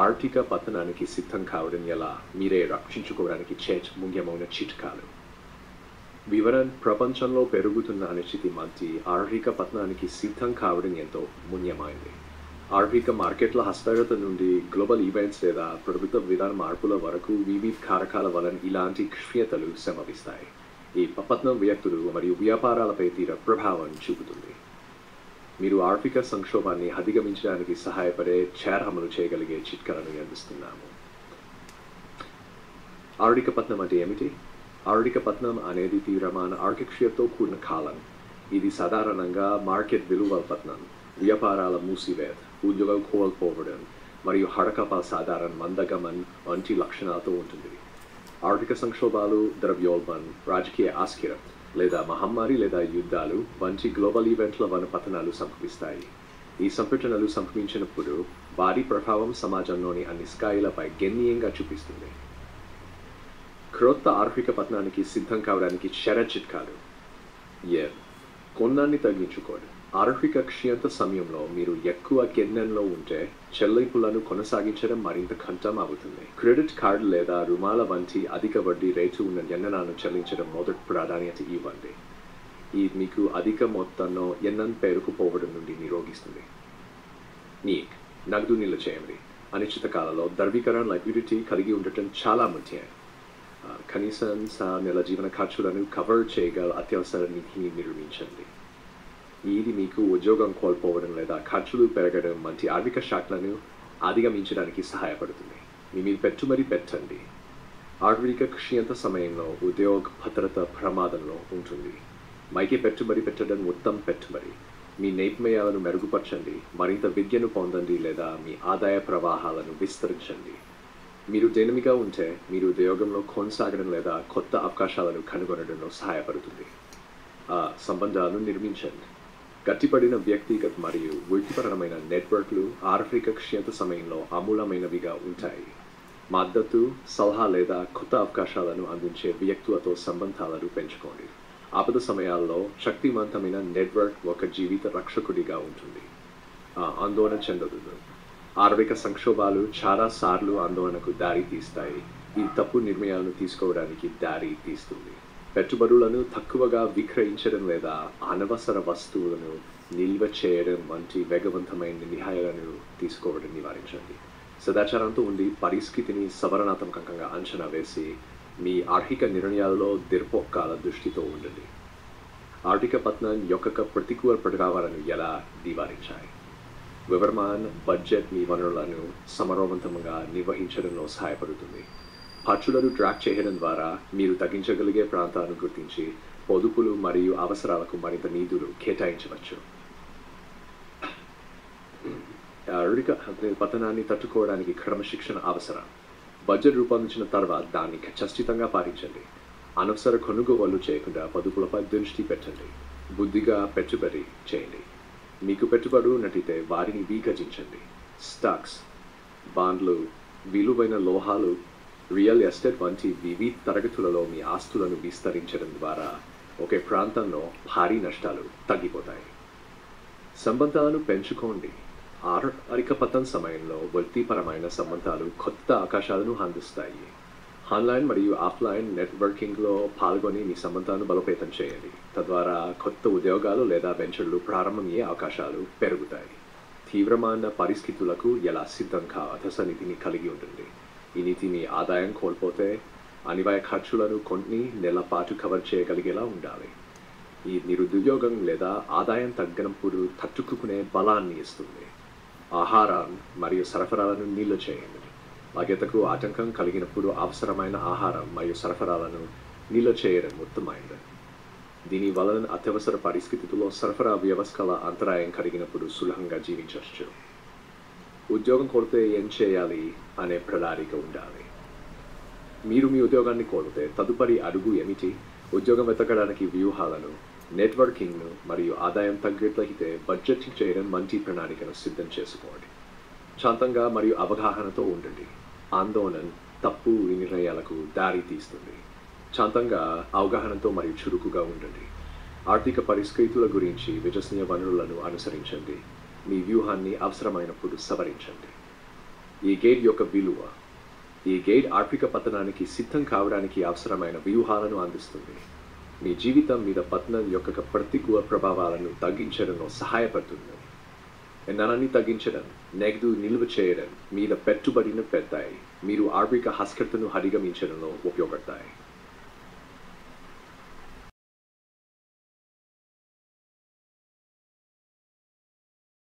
ఆర్థిక పతనానికి సిద్ధం కావడం ఎలా? మీరే రక్షించుకోవడానికి చేర్చ ముఖ్యమైన చిట్కాలు. వివరణ ప్రపంచంలో పెరుగుతున్న అనిశ్చితి మధ్య ఆర్థిక పతనానికి సిద్ధం కావడం ఎంతో ముఖ్యమైనది ఆర్థిక మార్కెట్ల హస్తగత నుండి గ్లోబల్ ఈవెంట్స్ లేదా ప్రభుత్వ విధాన మార్పుల వరకు వివిధ కారకాల వలన ఇలాంటి క్షీణతలు సంభవిస్తాయి. ఈ పతనం వ్యక్తులు మరియు వ్యాపారాలపై తీర ప్రభావం చూపుతుంది. మీరు ఆర్థిక సంక్షోభాన్ని అధిగమించడానికి సహాయపడే చేర అమలు చేయగలిగే చిట్కాలను అందిస్తున్నాము. ఆర్థిక పత్నం అంటే ఏమిటి? ఆర్థిక పత్నం అనేది తీవ్రమైన ఆర్థికతో కూడిన కాలం. ఇది సాధారణంగా మార్కెట్ విలువ పతనం వ్యాపారాల మూసివేత ఉద్యోగం కోల్పోవడం మరియు హడకప సాధారణ మందగమన్ వంటి లక్షణాలతో ఉంటుంది. ఆర్థిక సంక్షోభాలు ద్రవ్యోల్బణం రాజకీయ ఆస్కిరం లేదా మహమ్మారి లేదా యుద్ధాలు వంటి గ్లోబల్ ఈవెంట్ల వన పతనాలు సంభవిస్తాయి. ఈ సంఘటనలు సంభవించినప్పుడు వారి ప్రభావం సమాజంలోని అన్ని స్థాయిలపై గణనీయంగా చూపిస్తుంది. క్రొత్త ఆర్థిక పతనానికి సిద్ధం కావడానికి శర చిట్కాలు ఏ? కొన్నాన్ని తగ్గించుకోడు. ఆర్థిక క్షీణత సమయంలో మీరు ఎక్కువ కెన్నెన్లో ఉంటే చెల్లింపులను కొనసాగించడం మరింత కష్టం అవుతుంది. క్రెడిట్ కార్డు లేదా రుమాల వంటి అధిక వడ్డీ రేటు ఉన్న ఎన్ననాను చెల్లించడం మొదటి ప్రాధాన్యత ఇవ్వండి. ఇది మీకు అధిక మొత్తంలో ఎన్నన్ పేరుకుపోవడం నుండి నిరోగిస్తుంది. నీక్ నగదు నిల్వ చేయండి. అనిశ్చిత కాలంలో ధర్వీకరణ లైక్విడిటీ కలిగి ఉండటం చాలా ముఖ్యం. కనీసం సా నెల జీవన ఖర్చులను కవర్ చేయగల అత్యవసర నిధిని నిర్మించండి. ఇది మీకు ఉద్యోగం కోల్పోవడం లేదా ఖర్చులు పెరగడం వంటి ఆర్థిక షాక్లను అధిగమించడానికి సహాయపడుతుంది. మీ మీద పెట్టుబడి పెట్టండి. ఆర్థిక క్షీణత సమయంలో ఉద్యోగ భద్రత ప్రమాదంలో ఉంటుంది. మైకి పెట్టుబడి పెట్టడం ఉత్తమ పెట్టుబడి. మీ నైపుణ్యాలను మెరుగుపరచండి మరింత విద్యను పొందండి లేదా మీ ఆదాయ ప్రవాహాలను విస్తరించండి. మీరు డైనమిక్గా ఉంటే మీరు ఉద్యోగంలో కొనసాగడం లేదా కొత్త అవకాశాలను కనుగొనడంలో సహాయపడుతుంది. ఆ సంబంధాలను నిర్మించండి. గట్టిపడిన వ్యక్తిగత మరియు వృత్తిపరమైన నెట్వర్క్లు ఆర్థిక క్షీణత సమయంలో అమూలమైనవిగా ఉంటాయి. మద్దతు సలహా లేదా కొత్త అవకాశాలను అందించే వ్యక్తులతో సంబంధాలను పెంచుకోండి. ఆపద సమయాల్లో శక్తివంతమైన నెట్వర్క్ ఒక జీవిత రక్షకుడిగా ఉంటుంది. ఆ, ఆందోళన చెందదు. ఆర్థిక సంక్షోభాలు చాలా సార్లు ఆందోళనకు దారి తీస్తాయి ఈ తప్పు నిర్ణయాలను తీసుకోవడానికి దారి తీస్తుంది. పెట్టుబడులను తక్కువగా విక్రయించడం లేదా అనవసర వస్తువులను నిల్వ చేయడం వంటి వేగవంతమైన నిర్ణయాలను తీసుకోవడం నివారించండి. సదాచారంతో ఉండి పరిస్థితిని సవరణాత్మకంగా అంచనా వేసి మీ ఆర్థిక నిర్ణయాలలో దీర్ఘకాల దృష్టితో ఉండండి. ఆర్థిక పతనం యొక్క ప్రతికూల ప్రభావాలను ఎలా నివారించాయి? వివరమాన్ బడ్జెట్ మీ వనరులను సమరవంతంగా నిర్వహించడంలో సహాయపడుతుంది. ఖర్చులను ట్రాక్ చేయడం ద్వారా మీరు తగ్గించగలిగే ప్రాంతాలను గుర్తించి పొదుపులు మరియు అవసరాలకు మరింత నిధులు కేటాయించవచ్చు. ఆర్థిక పతనాన్ని తట్టుకోవడానికి క్రమశిక్షణ అవసరం. బడ్జెట్ రూపొందించిన తర్వాత దాన్ని ఖచ్చితంగా పాటించండి. అనవసర కొనుగోలు చేయకుండా పొదుపులపై దృష్టి పెట్టండి. బుద్ధిగా పెట్టుబడి చేయండి. మీకు పెట్టుబడులు నటితే వారిని విభజించండి స్టాక్స్ బాండ్లు విలువైన లోహాలు రియల్ ఎస్టేట్ వంటి వివిధ తరగతులలో మీ ఆస్తులను విస్తరించడం ద్వారా ఒకే ప్రాంతంలో భారీ నష్టాలు తగ్గిపోతాయి. సంబంధాలను పెంచుకోండి. ఆర్థిక పతన సమయంలో వృత్తిపరమైన సంబంధాలు కొత్త అవకాశాలను అందిస్తాయి. ఆన్లైన్ మరియు ఆఫ్లైన్ నెట్వర్కింగ్లో పాల్గొని మీ సంబంధాలను బలోపేతం చేయండి. తద్వారా కొత్త ఉద్యోగాలు లేదా వెంచర్లు ప్రారంభమయ్యే అవకాశాలు పెరుగుతాయి. తీవ్రమైన పరిస్థితులకు ఎలా సిద్ధం కావలస నిధిని కలిగి ఉంటుంది? ఈ మీ ఆదాయం కోల్పోతే అనివార్య ఖర్చులను కొన్ని నెలల పాటు కవర్ చేయగలిగేలా ఉండాలి. ఈ నిరుద్యోగం లేదా ఆదాయం తగ్గినప్పుడు తట్టుకునే బలాన్ని ఇస్తుంది. ఆహారం మరియు సరఫరాలను నిల్వ చేయండి. లభ్యతకు ఆటంకం కలిగినప్పుడు అవసరమైన ఆహారం మరియు సరఫరాలను నిల్వ చేయడం ఉత్తమైనది దీని వలన అత్యవసర పరిస్థితుల్లో సరఫరా వ్యవస్థల అంతరాయం కలిగినప్పుడు సులభంగా జీవించవచ్చు. ఉద్యోగం కొడితే ఏం చేయాలి అనే ప్రణాళిక ఉండాలి. మీరు మీ ఉద్యోగాన్ని కోరితే తదుపరి అడుగు ఏమిటి? ఉద్యోగం వెతకడానికి వ్యూహాలను నెట్వర్కింగ్ను మరియు ఆదాయం తగ్గట్లయితే బడ్జెట్ చేయడం మంచి ప్రణాళికను సిద్ధం చేసుకోండి. శాంతంగా మరియు అవగాహనతో ఉండండి. ఆందోళన తప్పు నిర్ణయాలకు దారి తీస్తుంది. శాంతంగా అవగాహనతో మరియు చురుకుగా ఉండండి. ఆర్థిక పరిస్థితుల గురించి విజసనీయ వనరులను అనుసరించండి. మీ వ్యూహాన్ని అవసరమైనప్పుడు సవరించండి. ఈ గైడ్ యొక్క విలువ ఈ గైడ్ ఆర్థిక పతనానికి సిద్ధం కావడానికి అవసరమైన వ్యూహాలను అందిస్తుంది. మీ జీవితం మీద పతనం యొక్క ప్రతికూల ప్రభావాలను తగ్గించడంలో సహాయపడుతుంది. ఇంధనాన్ని తగ్గించడం నెగదు నిల్వ చేయడం మీద పెట్టుబడిని పెడతాయి. మీరు ఆర్థిక హస్కర్తను అధిగమించడంలో ఉపయోగపడతాయి.